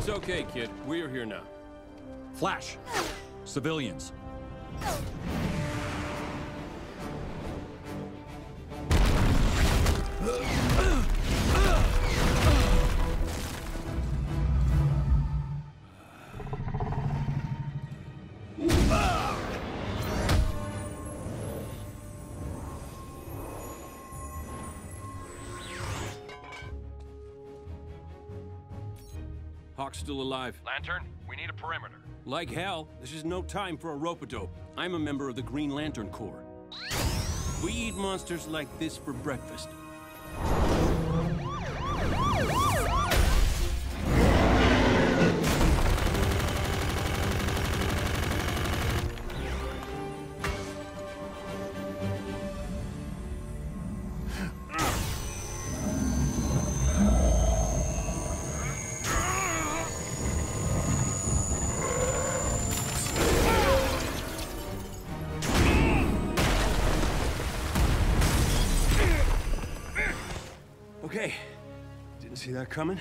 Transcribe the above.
It's okay, kid, we're here now. Flash. Civilians. Hawk's still alive. Lantern, we need a perimeter. Like hell, this is no time for a rope-a-dope. I'm a member of the Green Lantern Corps. We eat monsters like this for breakfast. Okay. Didn't see that coming.